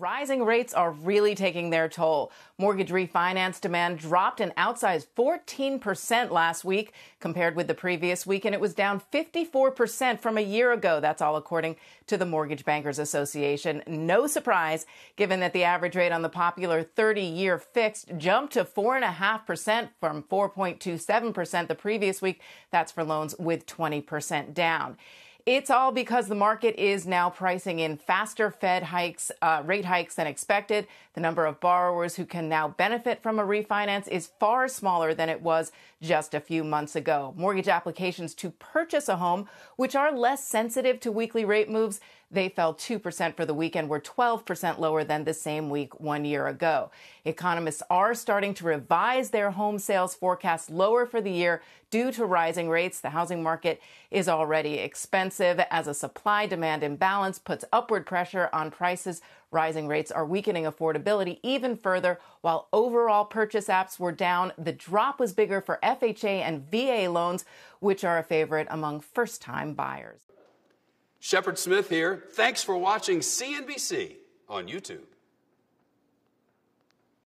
Rising rates are really taking their toll. Mortgage refinance demand dropped an outsized 14% last week compared with the previous week, and it was down 54% from a year ago. That's all according to the Mortgage Bankers Association. No surprise, given that the average rate on the popular 30 year fixed jumped to 4.5% from 4.27% the previous week. That's for loans with 20% down. It's all because the market is now pricing in faster Fed hikes, uh, rate hikes than expected. The number of borrowers who can now benefit from a refinance is far smaller than it was just a few months ago. Mortgage applications to purchase a home, which are less sensitive to weekly rate moves, they fell 2% for the weekend, were 12% lower than the same week one year ago. Economists are starting to revise their home sales forecast lower for the year due to rising rates. The housing market is already expensive as a supply demand imbalance puts upward pressure on prices. Rising rates are weakening affordability even further. While overall purchase apps were down, the drop was bigger for FHA and VA loans, which are a favorite among first time buyers. Shepard Smith here. Thanks for watching CNBC on YouTube.